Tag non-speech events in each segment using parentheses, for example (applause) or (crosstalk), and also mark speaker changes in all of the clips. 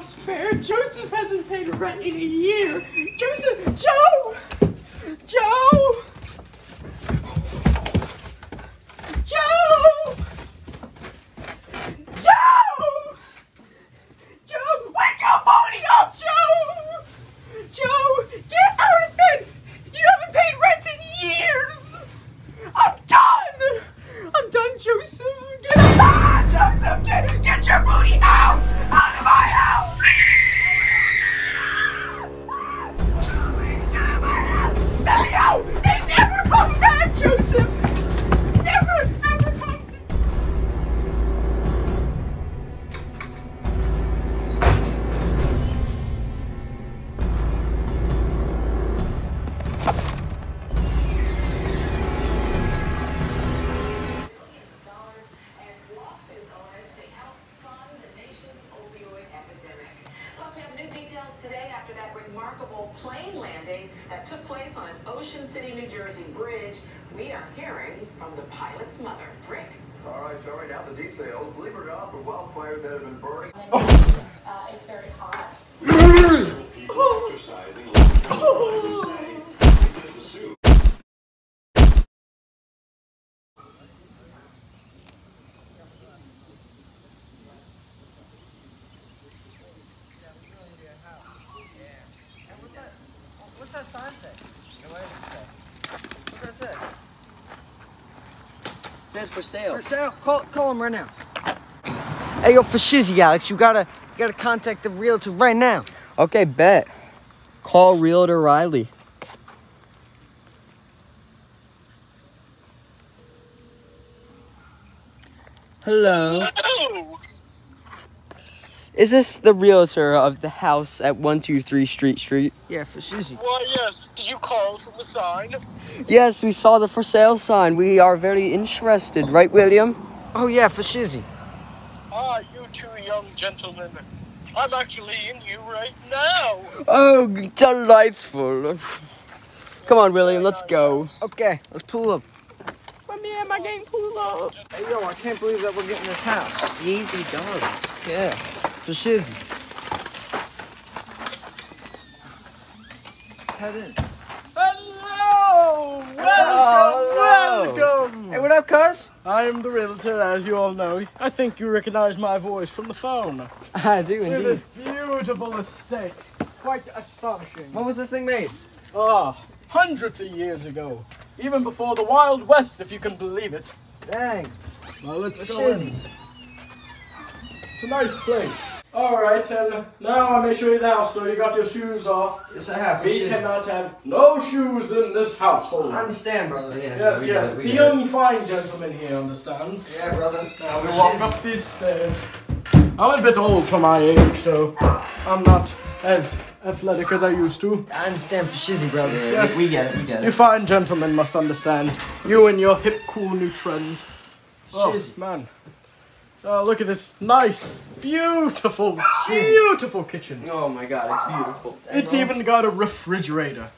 Speaker 1: spare. Joseph hasn't paid rent in a year. Joseph, Joe! Joe! Joe! Joe! Joe, wake your body up, Joe!
Speaker 2: Plane landing that took place on an Ocean City, New Jersey bridge. We are hearing from the pilot's mother. Rick?
Speaker 3: All right, sorry, now the details. Believe it or not, the wildfires that have been burning.
Speaker 4: Uh, it's very hot. (coughs)
Speaker 5: What's that sign say? Yeah, what does it say? What's that say?
Speaker 6: Says for sale.
Speaker 5: For sale? Call, call him right now. Hey, yo, for shizzy, Alex, you gotta, you gotta contact the realtor right now.
Speaker 6: Okay, bet. Call Realtor Riley. Hello. Is this the realtor of the house at 123 Street Street?
Speaker 5: Yeah, for shizzy.
Speaker 7: Why, yes. Did you call from the sign?
Speaker 6: Yes, we saw the for sale sign. We are very interested, right, William?
Speaker 5: Oh, yeah, for shizzy.
Speaker 7: Ah, you two young gentlemen. I'm actually in you right now.
Speaker 6: Oh, delightful. Come on, William, let's go.
Speaker 5: Okay, let's pull up.
Speaker 1: But me and my gang pull up.
Speaker 5: Hey, yo, I can't believe that we're getting this house.
Speaker 6: Easy does.
Speaker 5: Yeah, for shizzy. Head in.
Speaker 1: Hello! Welcome,
Speaker 6: Oh,
Speaker 1: welcome!
Speaker 5: Hey, what up, cuz?
Speaker 1: I am the realtor, as you all know. I think you recognize my voice from the phone.
Speaker 5: I do
Speaker 1: at this beautiful estate. Quite astonishing.
Speaker 5: When was this thing made?
Speaker 1: Ah, hundreds of years ago. Even before the Wild West, if you can believe it.
Speaker 5: Dang.
Speaker 1: Well, let's
Speaker 5: For
Speaker 1: go. It's a nice place. Alright, and now I may show you the house door. You got your shoes off.
Speaker 5: Yes, I have.
Speaker 1: We
Speaker 5: shizzy.
Speaker 1: cannot have no shoes in this household.
Speaker 5: I understand, brother. Yeah,
Speaker 1: Yes,
Speaker 5: we
Speaker 1: yes.
Speaker 5: got it,
Speaker 1: The
Speaker 5: we
Speaker 1: young fine gentleman here understands.
Speaker 5: Yeah, brother.
Speaker 1: Now we
Speaker 5: For
Speaker 1: walk up these stairs. I'm a bit old for my age, so I'm not as athletic as I used to.
Speaker 5: I understand for shizzy, brother.
Speaker 1: Yes.
Speaker 6: We get it, we get it.
Speaker 1: You fine gentlemen must understand. You and your hip, cool new trends. Oh,
Speaker 5: Shizzy.
Speaker 1: man. Oh, look at this nice, beautiful, beautiful kitchen.
Speaker 6: Oh my god, it's beautiful.
Speaker 1: It's even got a refrigerator.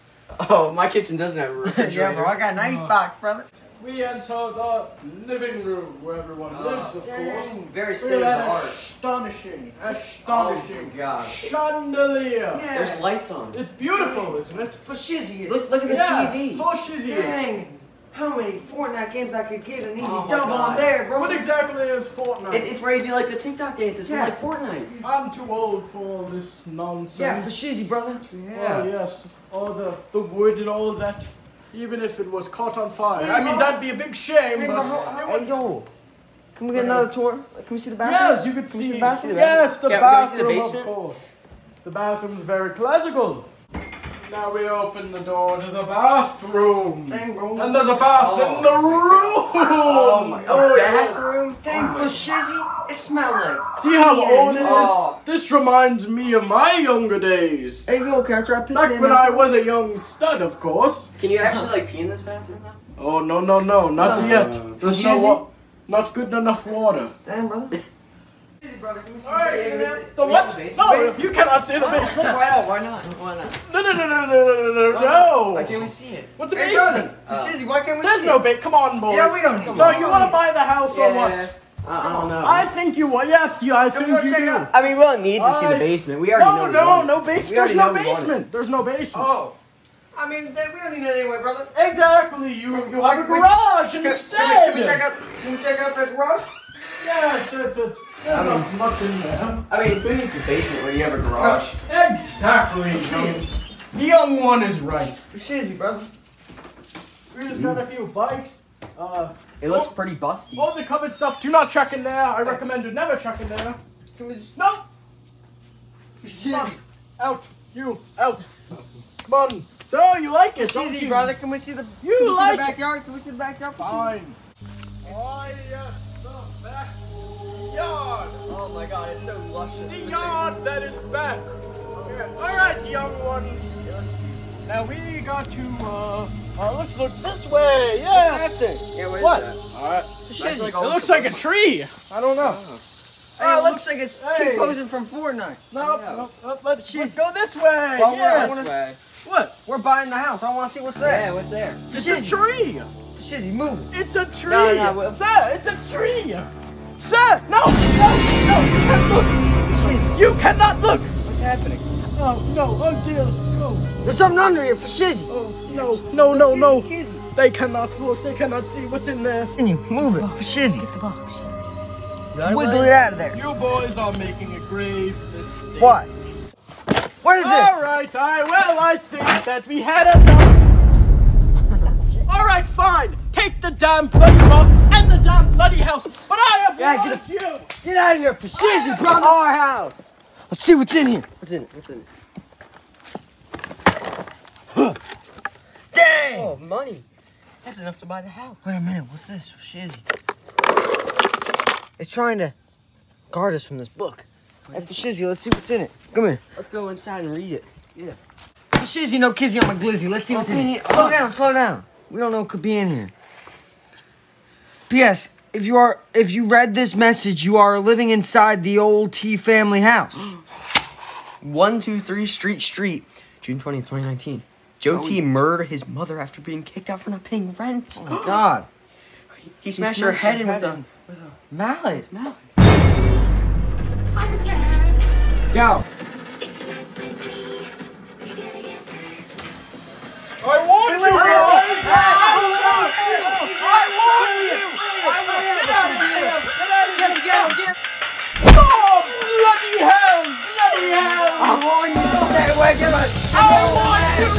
Speaker 6: Oh, my kitchen doesn't have a refrigerator. (laughs)
Speaker 5: yeah, bro, I got a nice oh. box, brother.
Speaker 1: We enter the living room where everyone oh, lives, of course.
Speaker 6: Very
Speaker 1: Look
Speaker 6: state-of-the-art,
Speaker 1: astonishing,
Speaker 6: Oh
Speaker 1: astonishing
Speaker 6: my god.
Speaker 1: chandelier.
Speaker 5: Yeah.
Speaker 6: There's lights on.
Speaker 1: It's beautiful, isn't it?
Speaker 5: For shizzy, it's
Speaker 6: Look, look at the
Speaker 1: yes,
Speaker 6: TV.
Speaker 1: for shizzy.
Speaker 5: Dang! How many Fortnite games I could get an easy
Speaker 6: Oh my
Speaker 5: double on there, bro?
Speaker 1: What exactly is Fortnite?
Speaker 6: It, it's where you do like the TikTok dances
Speaker 5: Yeah.
Speaker 6: from like Fortnite.
Speaker 1: I'm too old for all this nonsense.
Speaker 5: yeah, for shizzy, brother. Yeah.
Speaker 1: Oh yes, all the the wood and all that. Even if it was caught on fire, I mean that'd be a big shame.
Speaker 5: Hey,
Speaker 1: but
Speaker 5: bro, hey, yo. Can we get another tour? Can we see the bathroom?
Speaker 1: yes, you could
Speaker 5: Can
Speaker 1: see.
Speaker 5: see the bathroom?
Speaker 1: Yes, the
Speaker 6: Can- can we see the
Speaker 1: bathroom, of course. The bathroom's very classical. Now we open the door to the bathroom.
Speaker 5: Dang.
Speaker 1: And there's a bath
Speaker 6: Oh
Speaker 1: in the room.
Speaker 6: Oh my
Speaker 1: Oh,
Speaker 6: god.
Speaker 1: yes.
Speaker 5: Bathroom? Thank for shizzy, it smelled like.
Speaker 1: See how
Speaker 5: clean
Speaker 1: old it is?
Speaker 6: Oh.
Speaker 1: This reminds me of my younger days.
Speaker 5: Hey, yo, can I try pissing
Speaker 1: Back
Speaker 5: in
Speaker 1: when I was a young stud, of course.
Speaker 6: Can you actually like pee in this bathroom though?
Speaker 1: Oh no no no, not
Speaker 5: No.
Speaker 1: yet. There's no
Speaker 5: Shizzy?
Speaker 1: not good enough water.
Speaker 5: Damn, brother. Shizzy, brother, can the
Speaker 1: Alright, the what? No, you cannot see the basement.
Speaker 6: Why not? Why not? Why not?
Speaker 1: No no no no no no no no.
Speaker 6: Why can't we see it?
Speaker 1: What's a
Speaker 5: Hey,
Speaker 1: basement?
Speaker 5: brother, for uh, shizzy, why can't we
Speaker 1: There's
Speaker 5: see
Speaker 1: no
Speaker 5: it?
Speaker 1: bait. Come on, boys.
Speaker 5: Yeah, we don't need
Speaker 1: So
Speaker 5: to.
Speaker 1: you want to buy the house or what?
Speaker 6: I, I don't know.
Speaker 1: I think you will. Yes, you. I think you do.
Speaker 5: out-
Speaker 6: I mean, we don't need to see the basement. We already
Speaker 1: No,
Speaker 6: know.
Speaker 1: no,
Speaker 6: we
Speaker 1: no basement. There's no
Speaker 6: know we want it.
Speaker 1: basement. There's no basement.
Speaker 5: Oh. I mean, they, we don't need it anyway, brother.
Speaker 1: Exactly. You you have a garage
Speaker 5: Can,
Speaker 1: instead.
Speaker 5: can, we, can we check out? Can we check out the garage?
Speaker 1: Yes, it's it's. There's
Speaker 6: I mean-
Speaker 1: not much in there.
Speaker 6: I mean, who needs the basement where you have a garage?
Speaker 1: Exactly. The young one is right.
Speaker 5: for shizzy, brother.
Speaker 1: We just got a few bikes. Uh,
Speaker 6: It looks pretty busty.
Speaker 1: all the covered stuff. Do not check in there. I recommend you never check in there.
Speaker 5: Can we just?
Speaker 1: No, (laughs)
Speaker 5: shizzy.
Speaker 1: out. You out. Come on. So you like it,
Speaker 5: Shizzy, brother. Can we see the?
Speaker 1: You like it.
Speaker 5: the backyard? Can we see the backyard?
Speaker 1: Fine. Oh backyard.
Speaker 6: Oh my god, it's so luscious.
Speaker 1: The yard that is back. All right, young ones. Now we got to uh, uh let's look this way. Yeah.
Speaker 5: That thing.
Speaker 6: Yeah, what is
Speaker 1: What? All right.
Speaker 5: For
Speaker 6: That's
Speaker 5: shizzy.
Speaker 6: like
Speaker 1: It looks like a tree. I don't know.
Speaker 5: Hey,
Speaker 1: Uh,
Speaker 5: it looks like it's
Speaker 1: hey.
Speaker 5: T-posing from Fortnite.
Speaker 1: No,
Speaker 6: Yeah.
Speaker 1: no, no, let's, let's go this way.
Speaker 5: Well,
Speaker 1: yes.
Speaker 6: This way.
Speaker 1: What?
Speaker 5: We're buying the house. I want to see what's there.
Speaker 6: Yeah, what's there?
Speaker 1: It's a tree.
Speaker 5: Shizzy, move.
Speaker 1: It's a tree.
Speaker 6: No, no, well-
Speaker 1: Sir, it's a tree. Sir, no, no, no, you can't look.
Speaker 5: Shizzy.
Speaker 1: You cannot look.
Speaker 6: What's happening?
Speaker 1: Oh, no, oh dear, no.
Speaker 5: There's something under here for shizzy.
Speaker 1: Oh, no, no, no, no.
Speaker 5: Kizzy.
Speaker 1: They cannot look. They cannot see what's in there.
Speaker 5: Can you move it for shizzy? Get the box. Wiggle
Speaker 6: it?
Speaker 5: it out of there.
Speaker 1: You boys are making a grave mistake.
Speaker 5: What? What is this?
Speaker 1: All right, I well, I think that we had enough. All right, fine. Take the damn bloody box and the damn bloody house. But I have
Speaker 5: Yeah,
Speaker 1: warned
Speaker 5: get
Speaker 1: you.
Speaker 5: Get out of here for shizzy, brother.
Speaker 6: Our house.
Speaker 5: Let's see what's in here.
Speaker 6: What's in it? What's in it? (gasps)
Speaker 5: Dang!
Speaker 6: Oh, money. That's enough to buy the house.
Speaker 5: Wait a minute, what's this for shizzy? It's trying to guard us from this book. Hey, for shizzy, let's see what's in it. Come here.
Speaker 6: Let's go inside and read it.
Speaker 5: Yeah. shizzy, no kizzy on my glizzy. Let's see what's in
Speaker 6: it
Speaker 5: Slow down, slow down. We don't know what could be in here. P.S. If you are, if you read this message, you are living inside the old T family house. (gasps)
Speaker 6: 123 Street Street, June 20th, 2019. Joe oh, T murdered his mother after being kicked out for not paying rent.
Speaker 5: Oh my God. (gasps)
Speaker 6: He smashed her
Speaker 5: smashed
Speaker 6: head
Speaker 5: her
Speaker 6: in with a, with a
Speaker 5: Mallet.
Speaker 6: mallet.
Speaker 5: Go.
Speaker 1: I want you
Speaker 5: to stay away from us.
Speaker 1: I want you.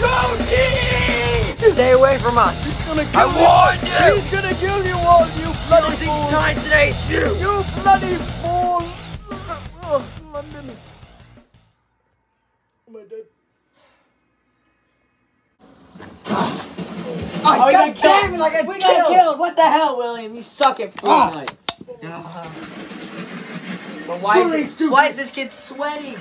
Speaker 1: Jody.
Speaker 5: Stay away from us.
Speaker 1: He's gonna kill
Speaker 5: I
Speaker 1: you.
Speaker 5: warned you.
Speaker 1: He's gonna kill you all, you bloody
Speaker 5: think
Speaker 1: fool.
Speaker 5: time today, it's you.
Speaker 1: You bloody fool. Oh, London. Am I dead?
Speaker 5: Oh, God damn it, I got
Speaker 6: We
Speaker 5: killed.
Speaker 6: got killed. What the hell, William? You suck at ah. Fortnite. Yes. But why is, it, why is this kid sweaty?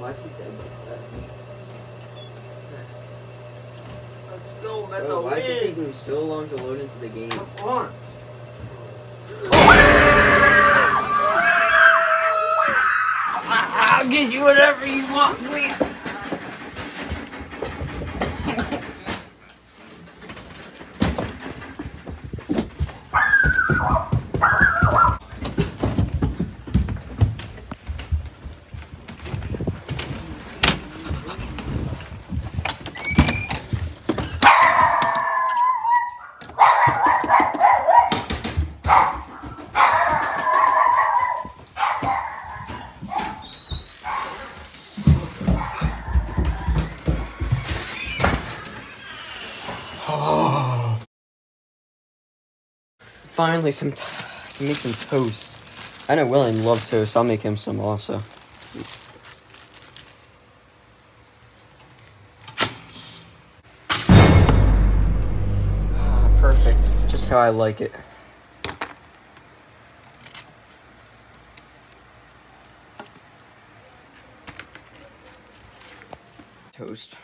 Speaker 5: Let's go, let
Speaker 6: the why is it taking me so long to load into the game?
Speaker 5: Come on. I'll get you whatever you want, please.
Speaker 6: finally some make some toast. I know William loves toast. I'll make him some also. Ah, perfect. Just how I like it. Toast.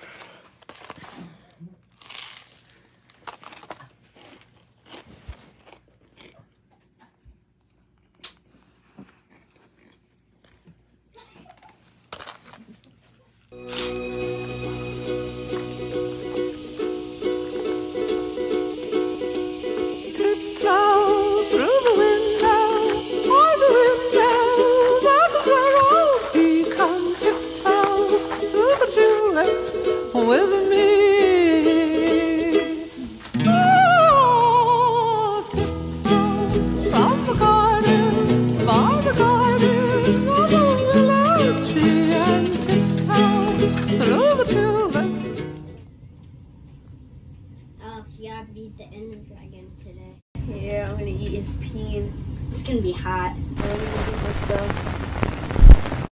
Speaker 4: Uh...